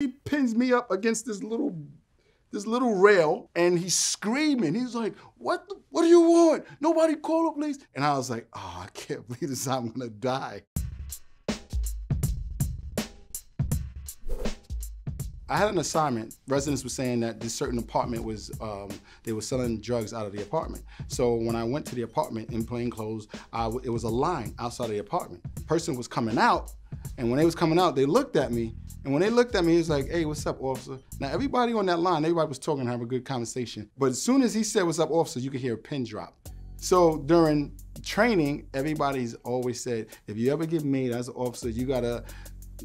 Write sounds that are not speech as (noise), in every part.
He pins me up against this little this little rail and he's screaming. He's like, what, what do you want? Nobody call the police. And I was like, oh, I can't (laughs) believe this, I'm gonna die. I had an assignment. Residents were saying that this certain apartment was, um, they were selling drugs out of the apartment. So when I went to the apartment in plain clothes, it was a line outside of the apartment. Person was coming out, and when they was coming out, they looked at me, and when they looked at me, he was like, hey, what's up, officer? Now, everybody on that line, everybody was talking having a good conversation. But as soon as he said, what's up, officer, you could hear a pin drop. So during training, everybody's always said, if you ever get made as an officer, you gotta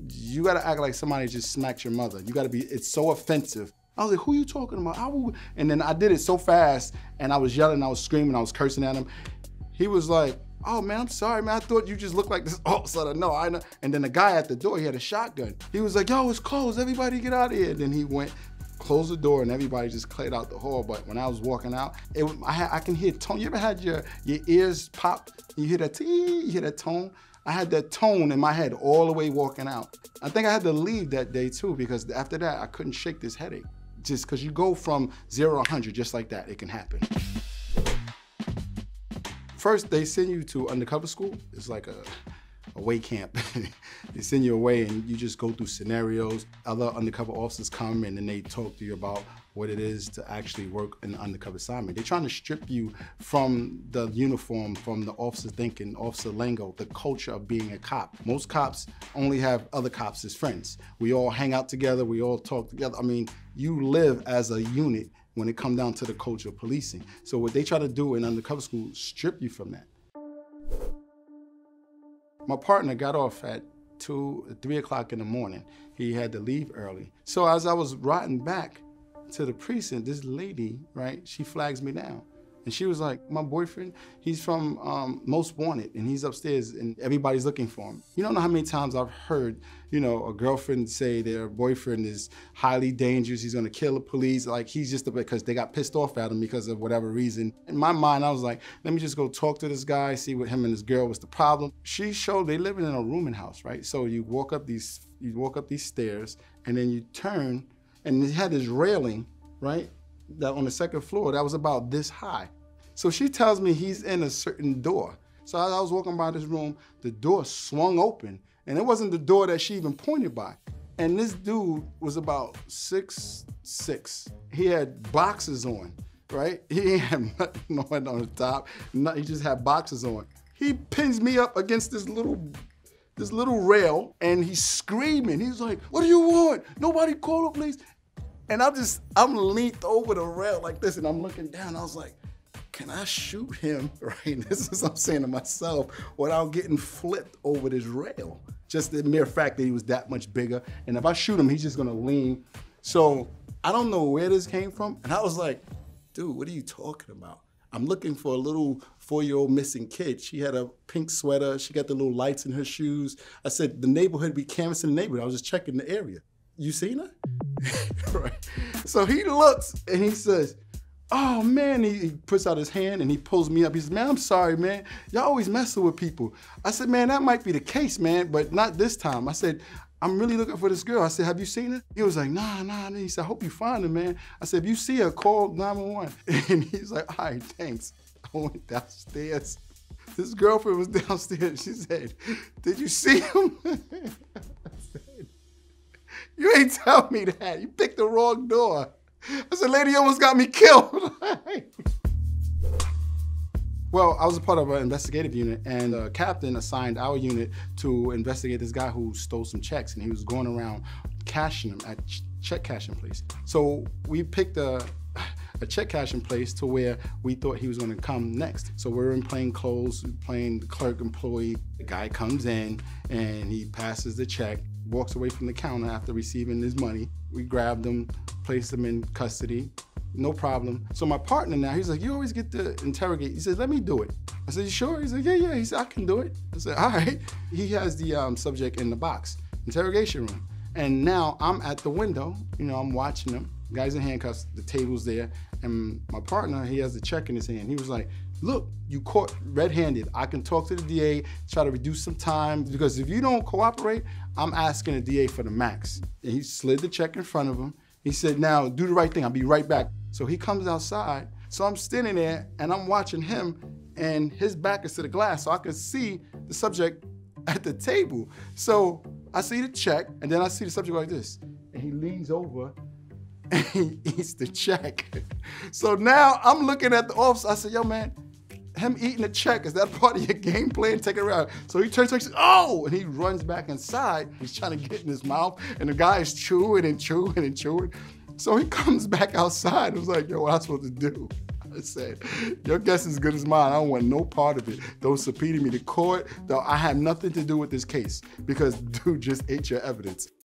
you gotta act like somebody just smacked your mother. You gotta be, it's so offensive. I was like, who you talking about? How and then I did it so fast and I was yelling, I was screaming, I was cursing at him. He was like, oh man, I'm sorry, man. I thought you just looked like this (laughs) officer. No, I know. And then the guy at the door, he had a shotgun. He was like, yo, it's closed. Everybody get out of here. And then he went, closed the door, and everybody just cleared out the hall. But when I was walking out, it, I, I can hear tone. You ever had your, your ears pop? You hear that, you hear that tone? I had that tone in my head all the way walking out. I think I had to leave that day too because after that, I couldn't shake this headache. Just because you go from zero to 100 just like that, it can happen. First, they send you to undercover school. It's like a away camp. (laughs) they send you away and you just go through scenarios. Other undercover officers come and then they talk to you about what it is to actually work an undercover assignment. They're trying to strip you from the uniform, from the officer thinking, officer lingo, the culture of being a cop. Most cops only have other cops as friends. We all hang out together, we all talk together. I mean, you live as a unit when it comes down to the culture of policing. So what they try to do in undercover school, strip you from that. My partner got off at two, three o'clock in the morning. He had to leave early. So as I was riding back to the precinct, this lady, right, she flags me down. And she was like, my boyfriend, he's from um, Most Wanted, and he's upstairs, and everybody's looking for him. You don't know how many times I've heard, you know, a girlfriend say their boyfriend is highly dangerous, he's gonna kill the police, like he's just because they got pissed off at him because of whatever reason. In my mind, I was like, let me just go talk to this guy, see what him and his girl was the problem. She showed they living in a rooming house, right? So you walk up these, you walk up these stairs, and then you turn, and it had this railing, right? That on the second floor that was about this high. So she tells me he's in a certain door. So as I was walking by this room, the door swung open and it wasn't the door that she even pointed by. And this dude was about six, six. He had boxes on, right? (laughs) He had nothing on on the top. he just had boxes on. He pins me up against this little this little rail and he's screaming. He's like, what do you want? Nobody call the police. And I'm just, I'm leaned over the rail like this and I'm looking down. I was like, can I shoot him? (laughs) Right, this is what I'm saying to myself without getting flipped over this rail. Just the mere fact that he was that much bigger. And if I shoot him, he's just gonna lean. So I don't know where this came from. And I was like, dude, what are you talking about? I'm looking for a little four-year-old missing kid. She had a pink sweater. She got the little lights in her shoes. I said, the neighborhood be canvassing the neighborhood. I was just checking the area. You seen her? (laughs) right. So he looks and he says, oh man, he, he, puts out his hand and he pulls me up. He says, man, I'm sorry, man. Y'all always messing with people. I said, man, that might be the case, man, but not this time. I said, I'm really looking for this girl. I said, have you seen her? He was like, nah, nah. And he said, I hope you find her, man. I said, if you see her, call 911. (laughs) And he's like, all right, thanks. I went downstairs. This girlfriend was (laughs) downstairs. She said, did you see him? You ain't tell me that. You picked the wrong door. I said, lady you almost got me killed. (laughs) well, I was a part of an investigative unit and the captain assigned our unit to investigate this guy who stole some checks and he was going around cashing them at check cashing place. So we picked a, a check cashing place to where we thought he was gonna come next. So we're in plain clothes, playing the clerk employee. The guy comes in and he passes the check walks away from the counter after receiving his money. We grabbed him, placed him in custody, no problem. So my partner now, he's like, you always get to interrogate. He says, let me do it. I said, sure? He's like, yeah, yeah. He said, I can do it. I said, all right. He has the um, subject in the box, interrogation room. And now I'm at the window, you know, I'm watching him. Guy's in handcuffs, the table's there, and my partner, he has the check in his hand. He was like, look, you caught red-handed. I can talk to the DA, try to reduce some time, because if you don't cooperate, I'm asking the DA for the max. And he slid the check in front of him. He said, now do the right thing, I'll be right back. So he comes outside. So I'm standing there and I'm watching him and his back is to the glass so I can see the subject (laughs) at the table. So I see the check and then I see the subject like this. And he leans over (laughs) he eats the check. So now I'm looking at the officer. I said, yo, man, him eating the check, is that part of your game plan? Take it around. So he turns to oh, and he runs back inside. He's trying to get in his mouth, and the guy is chewing and chewing and chewing. So he comes back outside. I was like, yo, what I supposed to do? I said, your guess is as good as mine. I don't want no part of it. Don't subpoena me to court. Though I had nothing to do with this case because (laughs) dude just ate your evidence.